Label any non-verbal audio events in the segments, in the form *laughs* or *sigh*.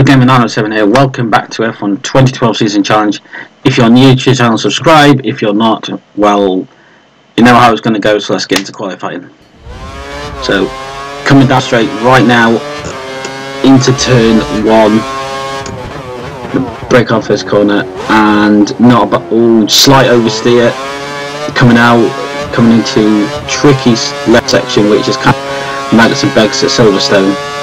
we're gaming 907 here, welcome back to F1 2012 Season Challenge. If you're new to the channel, subscribe. If you're not, well, you know how it's going to go, so let's get into qualifying. So, coming down straight right now, into turn one, break off first corner, and not about, oh, slight oversteer, coming out, coming into tricky left section, which is kind of Maggotts and Becketts at Silverstone.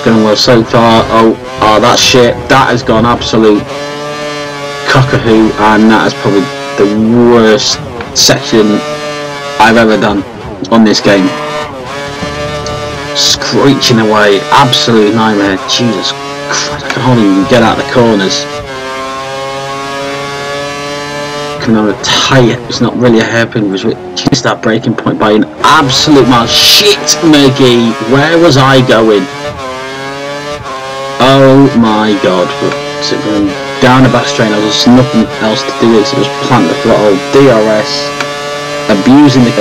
It's going well so far. Oh, oh, that shit. That has gone absolute cockahoo, and that is probably the worst section I've ever done on this game. Screeching away, absolute nightmare. Jesus Christ, I can hardly even get out of the corners. On a tight, it's not really a hairpin, it was just that breaking point by an absolute mile. Shit, Maggie, where was I going? Oh my god, going down the back straight, there was nothing else to do, it was plant the throttle, DRS, abusing the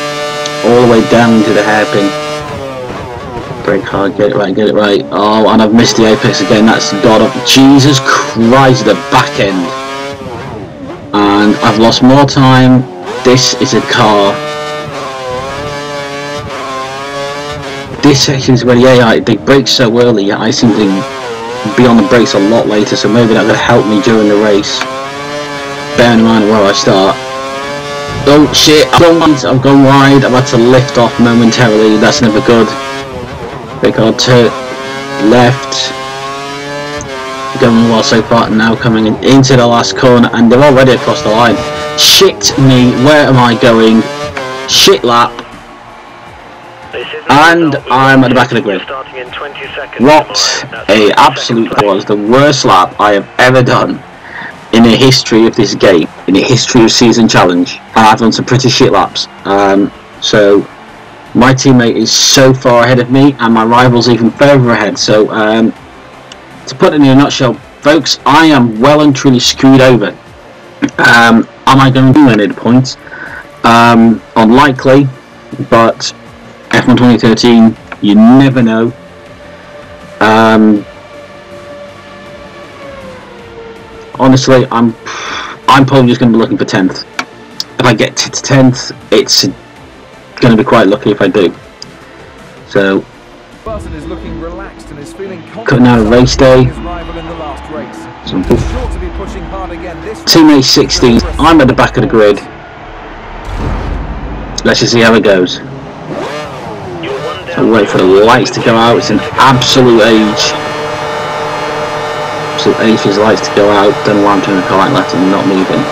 all the way down to the hairpin. Brake hard, get it right, get it right. Oh, and I've missed the apex again, that's god up. Jesus Christ, the back end. And I've lost more time. This is a car. This section is where the AI, they brake so early, I to be on the brakes a lot later, so maybe that could help me during the race. Bearing in mind where I start. Oh shit, I've gone wide, I've gone wide, I've had to lift off momentarily, that's never good. Big hard to left. Going well so far, now coming in, into the last corner, and they're already across the line. Shit me, where am I going? Shit lap. And I'm at the back of the grid. What a absolute was the worst lap I have ever done in the history of this game, in the history of Season Challenge. And I've done some pretty shit laps. Um, so my teammate is so far ahead of me, and my rival's even further ahead. So um, to put it in a nutshell, folks, I am well and truly screwed over. Um, am I going to win any points? Um, unlikely, but F1 2013, you never know. Um, honestly, I'm I'm probably just going to be looking for 10th. If I get to 10th, it's going to be quite lucky if I do. So, cutting out a race day. Simple. Teammate 16, I'm at the back of the grid. Let's just see how it goes. So wait for the lights to go out. It's an absolute age. Absolute age for the lights to go out. Don't know why I'm turning the car right left and not moving.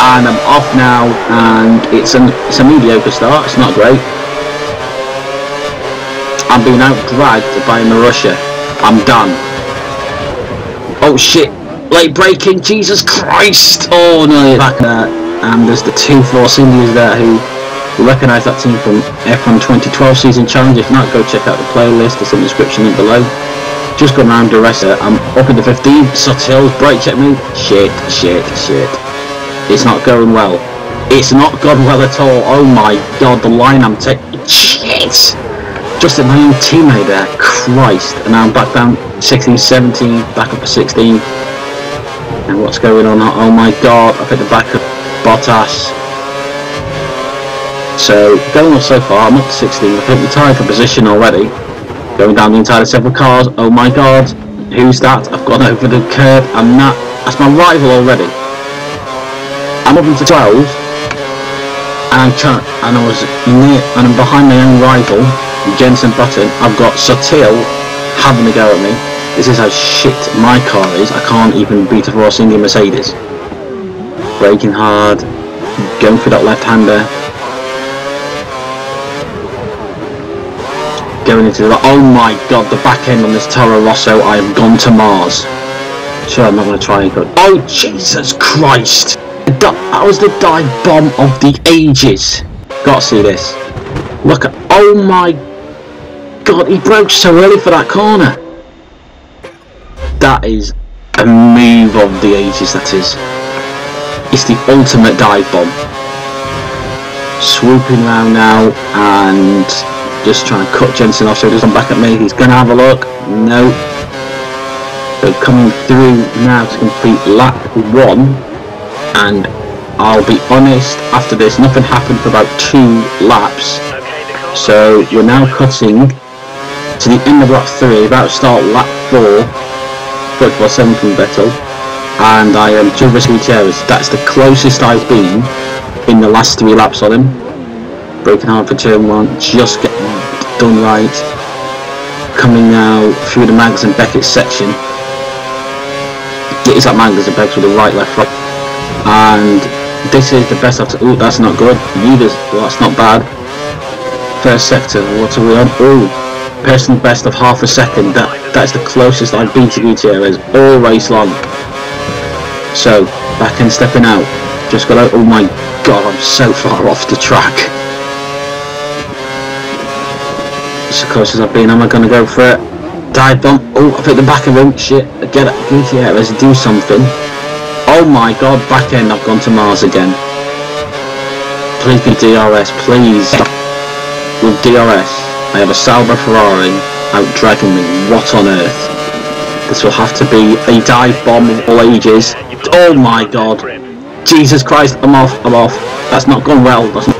And I'm off now, and it's an it's a mediocre start. It's not great. I'm being out dragged by Marussia. I'm done. Oh shit! Late braking, Jesus Christ! Oh no, back there. And there's the two Force Indians there who you recognise that team from F1 2012 Season Challenge. If not, go check out the playlist. It's in the description link below. Just going around Marussia. I'm up in the 15. Sutil's, brake check me. Shit, shit, shit. It's not going well. It's not gone well at all. Oh my god, the line I'm taking. Shit! Just at my own teammate there. Christ. And now I'm back down 16, 17, back up to 16. And what's going on? Oh my god, I've hit the back of Bottas. So going on so far, I'm up to 16. I think we're tied for position already. Going down the inside of several cars. Oh my god, who's that? I've gone *laughs* over the curb. I'm not. That's my rival already. I'm up into 12, and I'm trying, and I was near, and I'm behind my own rival, Jenson Button. I've got Sutil having a go at me. This is how shit my car is. I can't even beat a Force India Mercedes. Braking hard, going for that left-hander. Going into the... Oh my god, the back end on this Toro Rosso, I have gone to Mars. Sure, I'm not going to try and go... Oh, Jesus Christ! That was the dive bomb of the ages. Gotta see this. Look at... Oh my... God, he broke so early for that corner. That is a move of the ages, that is. It's the ultimate dive bomb. Swooping around now, and just trying to cut Jenson off so he doesn't back at me. He's going to have a look. No. So coming through now to complete lap one. And I'll be honest, after this, nothing happened for about two laps. So we're now cutting to the end of lap three, about to start lap four. 44.7 from Vettel. And I am Gilbert Gutierrez. That's the closest I've been in the last three laps on him breaking hard for turn one, just getting done right. Coming now through the Mags and Beckett section. It is that Mags and Beckett with the right, left, right. And this is the best after. Oh, that's not good. Leaders, well, that's not bad. First sector, what are we on? Oh, personal best of half a second. That That's the closest I've been to Gutierrez all race long. So, back and stepping out. Just got out. Oh my god, I'm so far off the track. It's as I've been. Am I going to go for it? Dive bomb. Oh, I've hit the back of him. Shit. Get it! Let's do something. Oh my god, back end. I've gone to Mars again. Please be DRS, please. With DRS, I have a Sauber Ferrari out dragging me. What on earth? This will have to be a dive bomb in all ages. Oh my god. Jesus Christ, I'm off, I'm off. That's not gone well. That's not...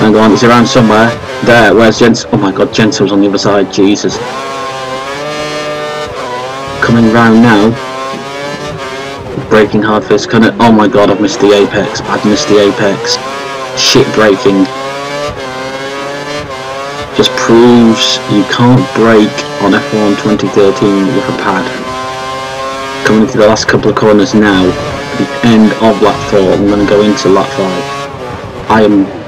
On, it's around somewhere. There, where's Jens? Oh my god, Jenson's on the other side, Jesus. Coming round now. Breaking hard this kind of. Oh my god, I've missed the apex. I've missed the apex. Shit breaking. Just proves you can't break on F1 2013 with a pad. Coming into the last couple of corners now, the end of lap 4, I'm going to go into lap 5. I am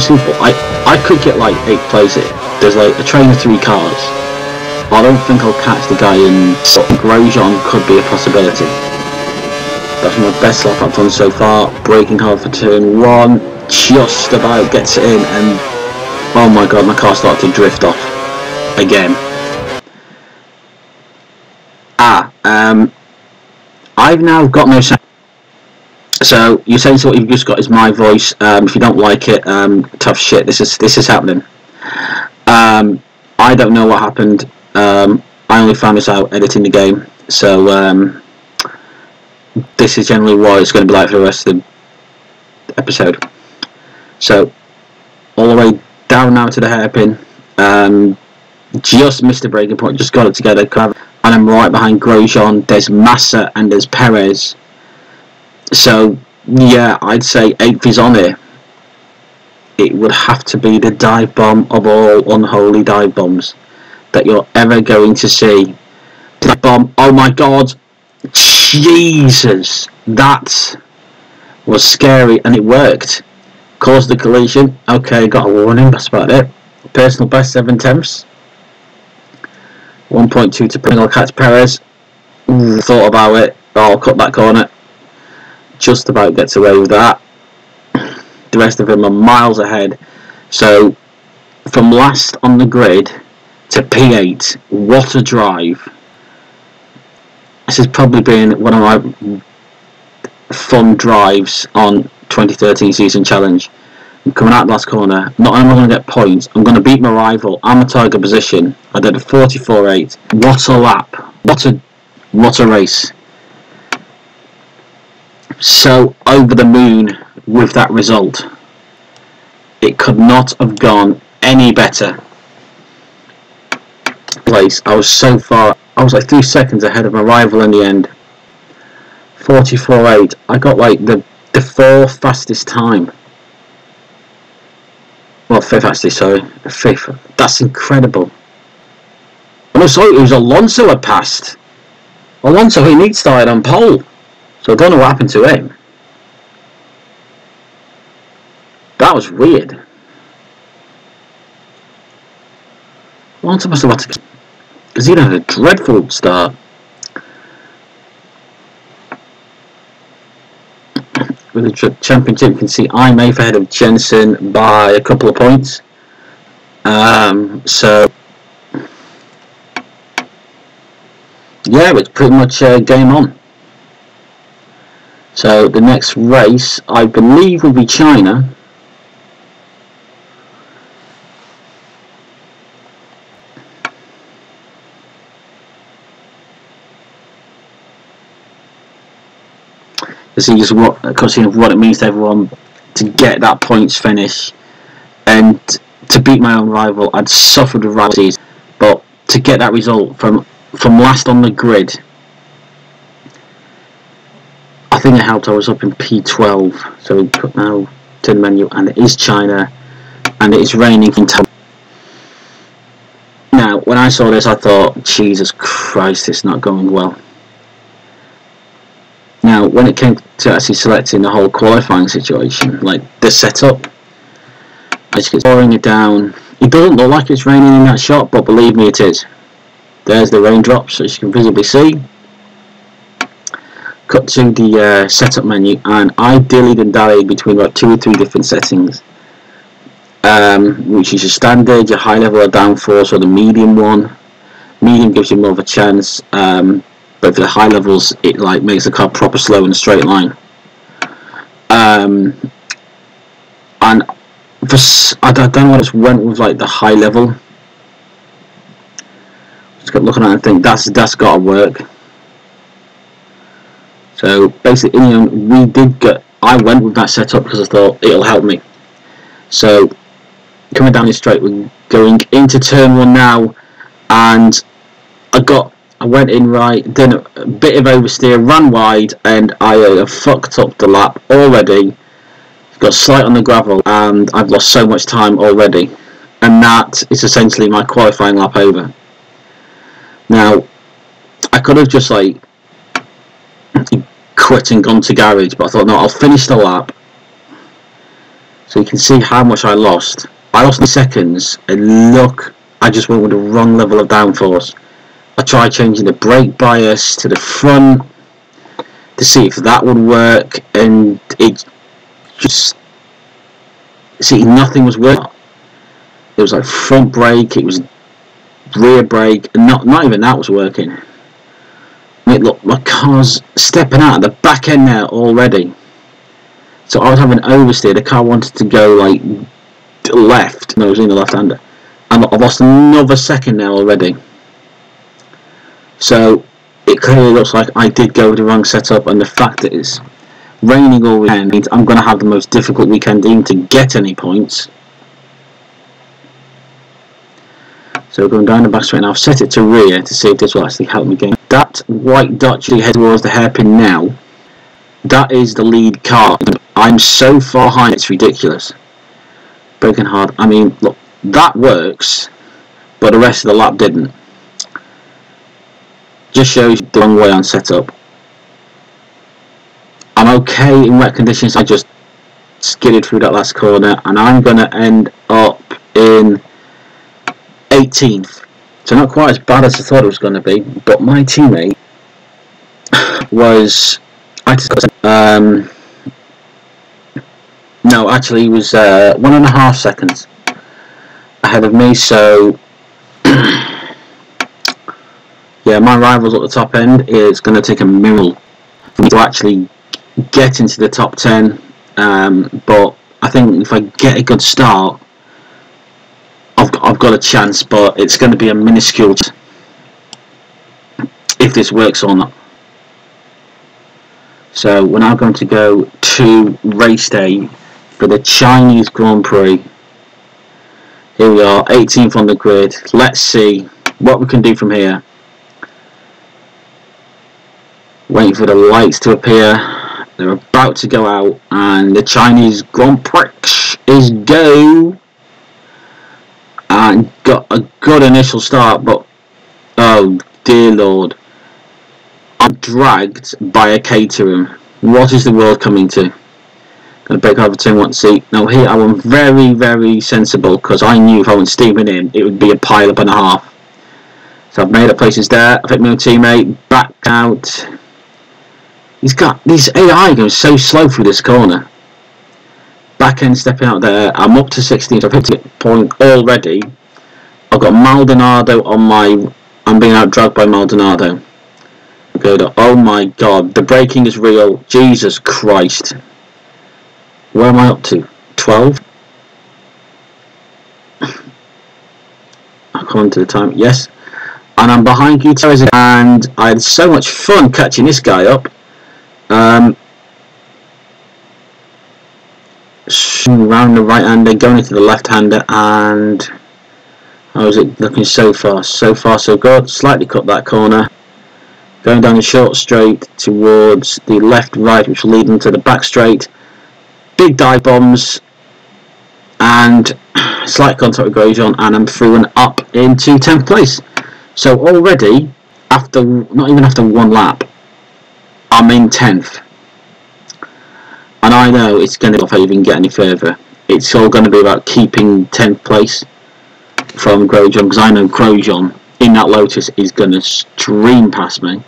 simple. I I could get like eight places. There's like a train of three cars. I don't think I'll catch the guy in Grosjean could be a possibility. That's my best lap I've done so far. Breaking hard for turn one. Just about gets it in and oh my god my car started to drift off. Again. Ah, um I've now got no sound so you say what you've just got is my voice. Um, if you don't like it, um, tough shit. This is this is happening. Um, I don't know what happened. Um, I only found this out editing the game. So um, this is generally what it's going to be like for the rest of the episode. So all the way down now to the hairpin. Um, just missed the breaking point. Just got it together. And I'm right behind Grosjean. There's Massa and there's Perez so yeah, I'd say eighth is on it. It would have to be the dive bomb of all unholy dive bombs that you're ever going to see. Dive bomb, oh my god, Jesus, that was scary and it worked. Caused the collision, okay, got a warning, that's about it. Personal best 7 tenths. 1.2 to Pringle catch Perez. Thought about it. Oh, I'll cut that corner just about gets away with that. The rest of them are miles ahead. So from last on the grid to P8, what a drive. This has probably been one of my fun drives on 2013 season challenge. I'm coming out last corner. Not only am I going to get points, I'm going to beat my rival. I'm a target position. I did a 44.8. What a lap. What a what a race so over the moon with that result. It could not have gone any better. Place. I was so far. I was like three seconds ahead of my rival in the end. 44.8. I got like the the fourth fastest time. Well, fifth fastest, sorry. Fifth. That's incredible. And also, it was Alonso had passed. Alonso, he needs started on pole. So I don't know what happened to him. That was weird. Alonso must have had to... Because he had a dreadful start. With the championship, you can see I'm ahead of Jenson by a couple of points. Um, so, yeah, it's pretty much uh, game on. So the next race, I believe, will be China. This is what, considering what it means to everyone to get that points finish and to beat my own rival. I'd suffered the rivalries, but to get that result from from last on the grid I think it helped. I was up in P12, so put now to the menu, and it is China, and it is raining in town. Now, when I saw this, I thought, Jesus Christ, it's not going well. Now, when it came to actually selecting the whole qualifying situation, like the setup, I just get pouring it down. It doesn't look like it's raining in that shot, but believe me, it is. There's the raindrops, as you can visibly see. Cut to the uh, setup menu, and I dillied and dallied between about two or three different settings. Um, which is your standard, your high level of downforce, or the medium one. Medium gives you more of a chance. Um, but for the high levels it like makes the car proper slow in a straight line um, and for I don't know what it's went with like the high level just kept looking at it and think that's that's got to work so basically you know, we did get I went with that setup because I thought it'll help me so coming down the straight we're going into turn one now and I got I went in right, did a bit of oversteer, ran wide, and I uh, fucked up the lap already. Got slight on the gravel, and I've lost so much time already. And that is essentially my qualifying lap over. Now, I could have just like quit and gone to garage, but I thought no, I'll finish the lap. So you can see how much I lost. I lost in seconds, and look, I just went with the wrong level of downforce. I tried changing the brake bias to the front to see if that would work and it just see nothing was working it was like front brake it was rear brake and not not even that was working it looked my car's stepping out of the back end there already. So I was having an oversteer. The car wanted to go like left. And I was in the left hander and I've lost another second now already. So it clearly looks like I did go with the wrong setup. And the fact that it's raining all weekend means I'm going to have the most difficult weekend even to get any points. So we're going down the back straight now, I've set it to rear to see if this will actually help me gain. That white dot you head towards the hairpin now, that is the lead car. I'm so far behind it's ridiculous. Broken hard. I mean, look, that works, but the rest of the lap didn't just shows the wrong way on setup. I'm okay in wet conditions, I just skidded through that last corner and I'm going to end up in 18th. So not quite as bad as I thought it was going to be, but my teammate was, I just um, no actually he was uh, one and a half seconds ahead of me so *clears throat* yeah, my rivals at the top end, it's going to take a miracle for me to actually get into the top 10. Um, but I think if I get a good start, I've got, I've got a chance, but it's going to be a minuscule if this works or not. So we're now going to go to race day for the Chinese Grand Prix. Here we are, 18th on the grid. Let's see what we can do from here. waiting for the lights to appear. They're about to go out, and the Chinese Grand Prix is go. And got a good initial start, but oh dear lord, I'm dragged by a Caterham. What is the world coming to? Gonna break over turn one seat. Now here I was very, very sensible because I knew if I went steaming in, it would be a pile up and a half. So I've made up places there. I've hit my teammate back out. He's got these AI goes so slow through this corner. Back end stepping out there. I'm up to 16th. I've hit it point already. I've got Maldonado on my. I'm being out dragged by Maldonado. Good. Oh my god, the braking is real. Jesus Christ. Where am I up to? 12? I'll come to the time. Yes. And I'm behind Gutierrez and I had so much fun catching this guy up. Um, around the right hander, going into the left hander, and how is it looking so far? So far, so good. Slightly cut that corner. Going down the short straight towards the left right, which will lead into the back straight. Big dive bombs, and *clears throat* slight contact with Grosjean, and I'm through and up into 10th place. So already, after not even after one lap, I'm in 10th and I know it's going to if I even get any further. It's all going to be about keeping 10th place from Grosjean because I know Grosjean in that Lotus is going to stream past me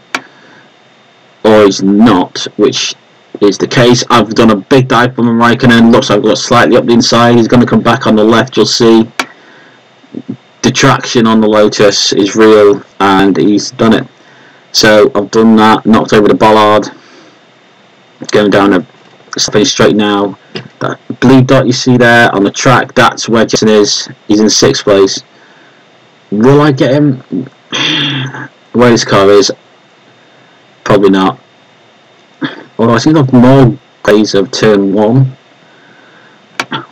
or he's not, which is the case. I've done a big dive from Raikkonen, looks like I've got slightly up the inside, he's going to come back on the left, you'll see. The traction on the Lotus is real and he's done it. So I've done that, knocked over the bollard, going down a stay straight now. That blue dot you see there on the track, that's where Jason is. He's in sixth place. Will I get him? *sighs* Where his car is? Probably not. Although I think I've more days of turn one,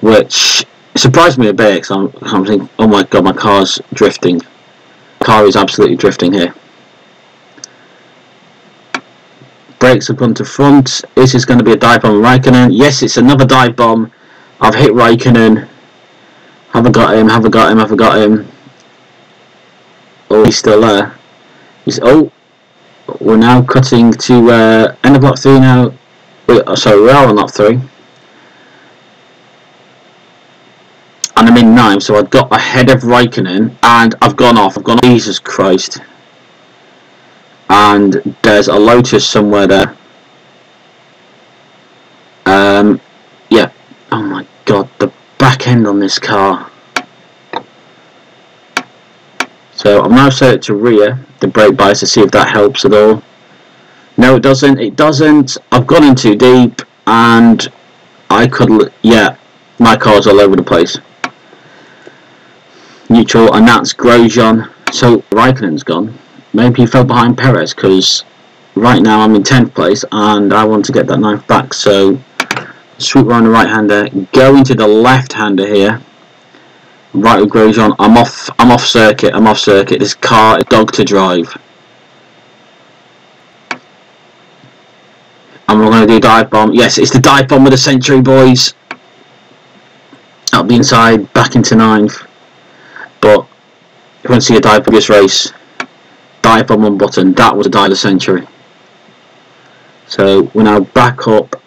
which surprised me a bit because I'm, I'm thinking, oh my god, my car's drifting. Car is absolutely drifting here. Brakes have gone to front. Is this going to be a dive bomb Raikkonen? Yes, it's another dive bomb. I've hit Raikkonen. Haven't got him, haven't got him, haven't got him. Oh, he's still there. He's, oh, we're now cutting to uh, end of lap 3 now. Wait, oh, sorry, we are on lap 3. And I'm in 9, so I've got ahead of Raikkonen, and I've gone off. I've gone, Jesus Christ and there's a Lotus somewhere there. Um, yeah. Oh my god, the back end on this car. So I'm now set it to rear the brake bias to see if that helps at all. No, it doesn't. It doesn't. I've gone in too deep, and I could. Yeah, my car's all over the place. Neutral, and that's Grosjean. So Raikkonen's gone maybe he fell behind Perez because right now I'm in 10th place and I want to get that ninth back. So sweep around the right hander go into the left hander here. Right with Grosjean. I'm off I'm off circuit I'm off circuit. This car is dog to drive. And we're going to do dive bomb. Yes it's the dive bomb of the century boys. Up the inside back into ninth. But you want to see a dive for this race dive bomb one button, that was a die of the century. So we're now back up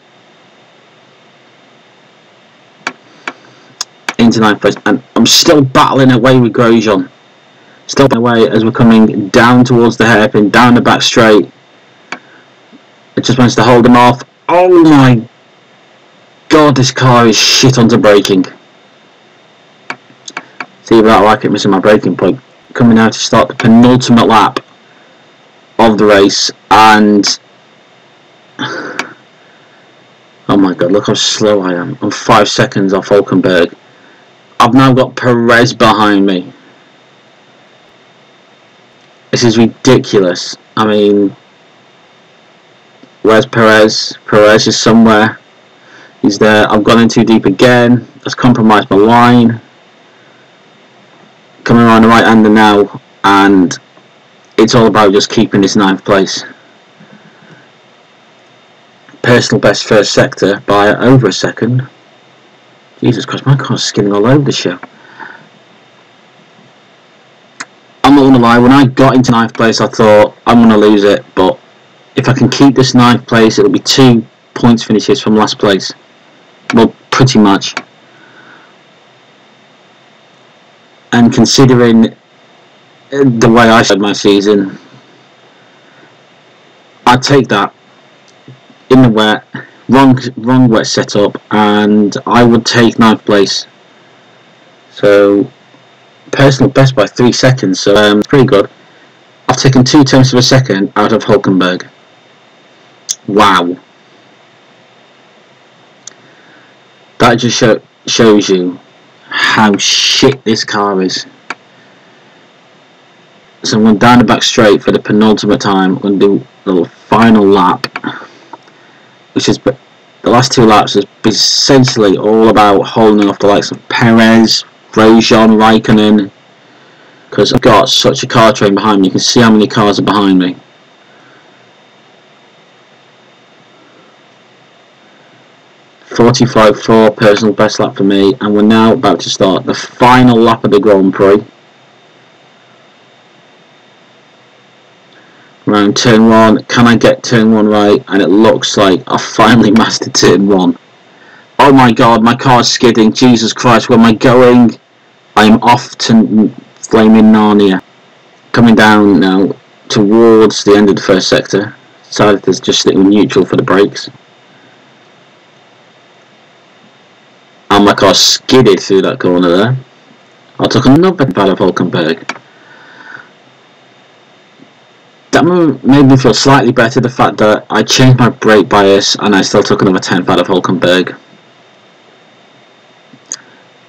into ninth place, and I'm still battling away with Grosjean. Still battling away as we're coming down towards the hairpin, down the back straight. It just wants to hold him off. Oh my god, this car is shit onto braking. See I like it missing my braking point coming out to start the penultimate lap of the race and *sighs* oh my god look how slow I am. I'm five seconds off Hulkenberg. I've now got Perez behind me. This is ridiculous. I mean where's Perez? Perez is somewhere. He's there. I've gone in too deep again. That's compromised my line the right hander now and it's all about just keeping this ninth place. Personal best first sector by over a second. Jesus Christ my car's skimming all over the show I'm not gonna lie when I got into ninth place I thought I'm gonna lose it but if I can keep this ninth place it'll be two points finishes from last place. Well pretty much and considering the way I started my season, I'd take that in the wet, wrong wrong wet setup, and I would take ninth place. So personal best by three seconds, so um, pretty good. I've taken two tenths of a second out of Hulkenberg. Wow. That just show, shows you how shit this car is. So I'm going down the back straight for the penultimate time. I'm going to do the final lap, which is the last two laps is essentially all about holding off the likes of Perez, Grosjean, Raikkonen, because I've got such a car train behind me. You can see how many cars are behind me. Forty-five four personal best lap for me, and we're now about to start the final lap of the Grand Prix. around turn one. Can I get turn one right? And it looks like I finally *laughs* mastered turn one. Oh my god, my car's skidding. Jesus Christ, where am I going? I'm off to flaming Narnia. Coming down now towards the end of the first sector. Decided to just with neutral for the brakes. And my car skidded through that corner there. I took another bad of Hulkenberg that made me feel slightly better the fact that I changed my brake bias and I still took another 10th out of Hulkenberg.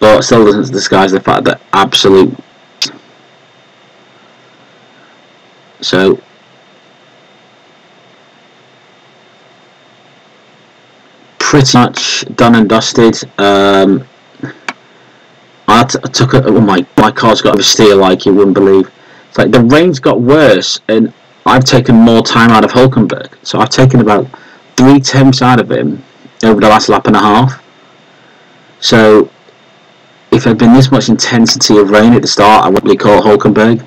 But still doesn't disguise the fact that absolute. So. Pretty much done and dusted. Um, I, took it. Oh my, my car's got a steer like you wouldn't believe. It's like the rain's got worse and I've taken more time out of Hulkenberg. So I've taken about three tenths out of him over the last lap and a half. So if there'd been this much intensity of rain at the start, I wouldn't be caught Hulkenberg,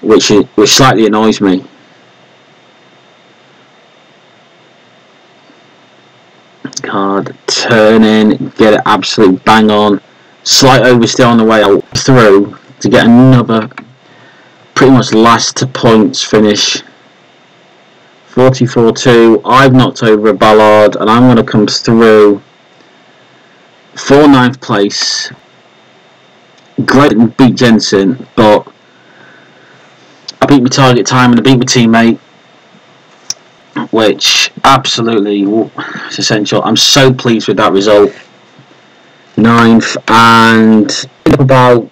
which which slightly annoys me. Card turning, get it absolutely bang on. Slight oversteer on the way through to get another pretty much last to points finish. 44-2. I've knocked over a Ballard and I'm going to come through for ninth place. Great beat Jenson, but I beat my target time and I beat my teammate, which absolutely is essential. I'm so pleased with that result. Ninth and about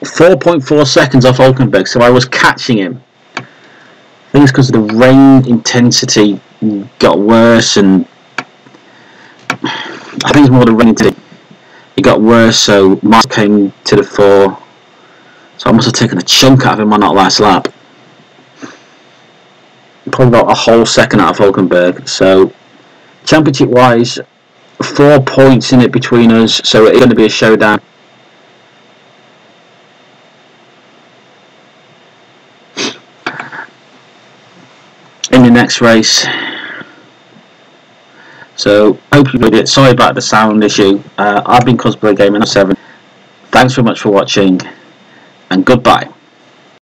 4.4 seconds off Hulkenberg, so I was catching him. I think it's because the rain intensity got worse, and I think it's more the rain intensity. It got worse, so Mars came to the fore. So I must have taken a chunk out of him on that last lap. Probably about a whole second out of Hulkenberg. So, championship wise, four points in it between us, so it's going to be a showdown. in the next race. So, hope you enjoyed it. Sorry about the sound issue. Uh, I've been Cosplay Gamer 7. Thanks very much for watching, and goodbye.